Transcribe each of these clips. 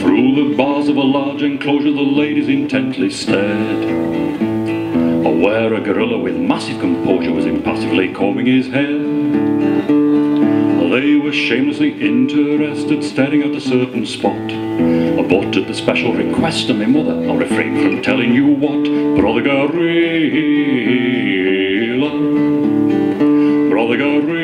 Through the bars of a large enclosure the ladies intently stared. Where a gorilla with massive composure was impassively combing his hair. They were shamelessly interested, staring at a certain spot. But at the special request of my mother, I'll refrain from telling you what. Brother Gorilla, Brother Gorilla.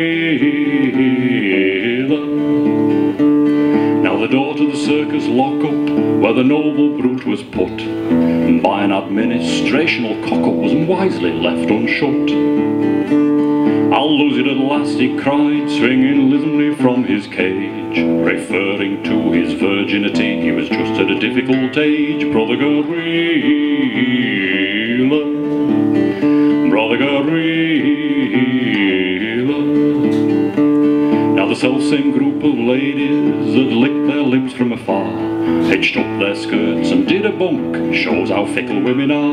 To the circus lock up, where the noble brute was put, and by an administrational cock-up was wisely left unshut. I'll lose it at last, he cried, swinging lithely from his cage. Referring to his virginity, he was just at a difficult age. Brother Gorilla, Brother Gorilla. Now the self-same group of ladies had licked their from afar, hitched up their skirts and did a bunk, shows how fickle women are.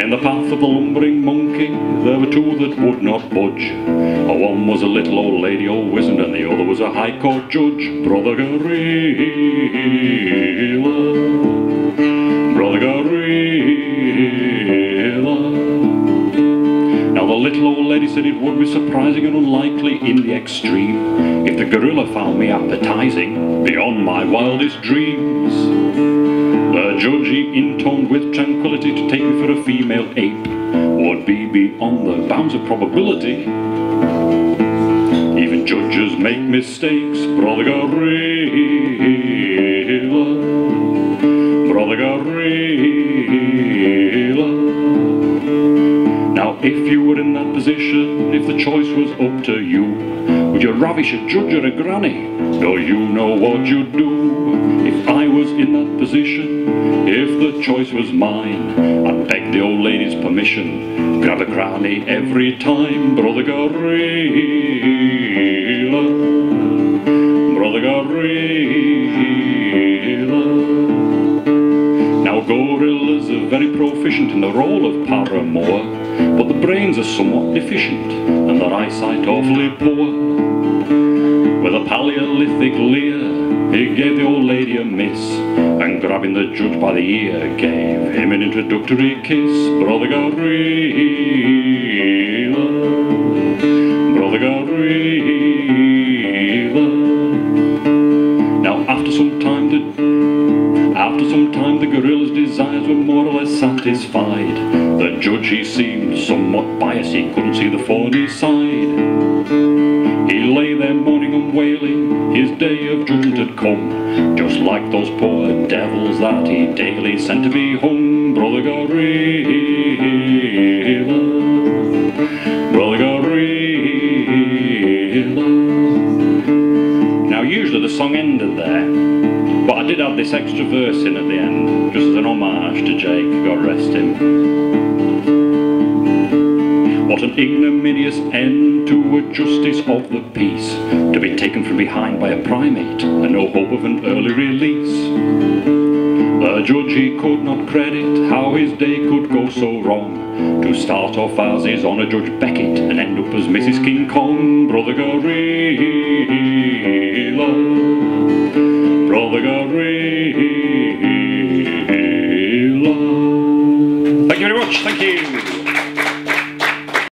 In the path of the lumbering monkey, there were two that would not budge. One was a little old lady, old wizened, and the other was a high court judge. Brother Gorilla, surprising and unlikely in the extreme if the gorilla found me appetizing beyond my wildest dreams. The judge intoned with tranquility to take me for a female ape would be beyond the bounds of probability. Even judges make mistakes, brother gorilla, brother gorilla. If you were in that position, if the choice was up to you, would you ravish a judge or a granny? Do you know what you'd do? If I was in that position, if the choice was mine, I'd beg the old lady's permission, grab a granny every time, brother gorilla, proficient in the role of paramour, but the brains are somewhat deficient, and their eyesight awfully poor. With a Paleolithic leer, he gave the old lady a miss, and grabbing the judge by the ear, gave him an introductory kiss. Brother Gorilla, after some time the gorilla's desires were more or less satisfied. The judge he seemed somewhat biased, he couldn't see the phony side. He lay there moaning and wailing, his day of judgment had come, just like those poor devils that he daily sent to be hung. Brother Gorilla, did add this extra verse in at the end, just as an homage to Jake, God rest him. What an ignominious end to a justice of the peace, to be taken from behind by a primate, and no hope of an early release. The judge he could not credit how his day could go so wrong, to start off as his honour Judge Beckett and end up as Mrs. King Kong, Brother Gorilla. much. Thank you.